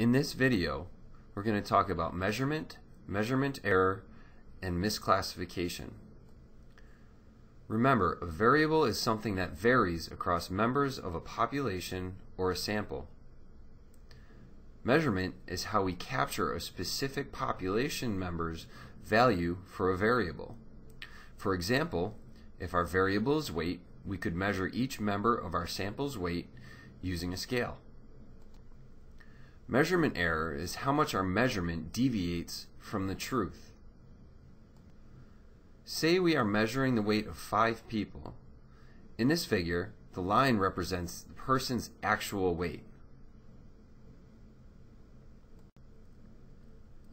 In this video, we're going to talk about measurement, measurement error, and misclassification. Remember, a variable is something that varies across members of a population or a sample. Measurement is how we capture a specific population member's value for a variable. For example, if our variable is weight, we could measure each member of our sample's weight using a scale. Measurement error is how much our measurement deviates from the truth. Say we are measuring the weight of five people. In this figure, the line represents the person's actual weight.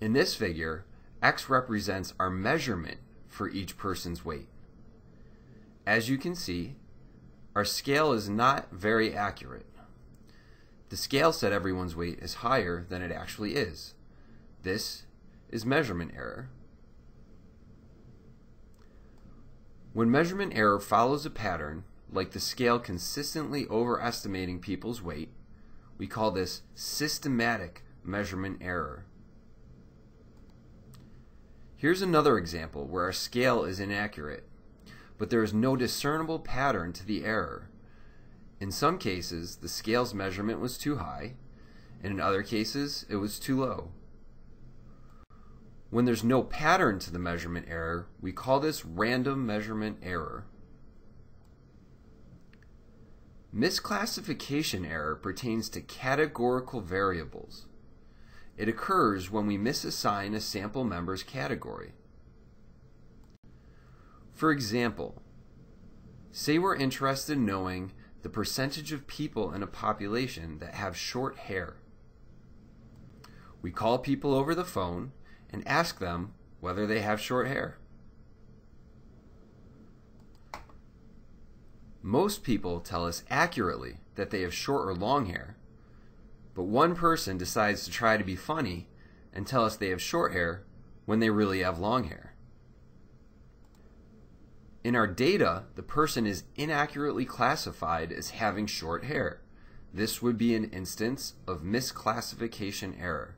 In this figure, x represents our measurement for each person's weight. As you can see, our scale is not very accurate. The scale said everyone's weight is higher than it actually is. This is measurement error. When measurement error follows a pattern, like the scale consistently overestimating people's weight, we call this systematic measurement error. Here's another example where our scale is inaccurate, but there is no discernible pattern to the error. In some cases, the scale's measurement was too high, and in other cases, it was too low. When there's no pattern to the measurement error, we call this random measurement error. Misclassification error pertains to categorical variables. It occurs when we misassign a sample member's category. For example, say we're interested in knowing the percentage of people in a population that have short hair. We call people over the phone and ask them whether they have short hair. Most people tell us accurately that they have short or long hair, but one person decides to try to be funny and tell us they have short hair when they really have long hair. In our data, the person is inaccurately classified as having short hair. This would be an instance of misclassification error.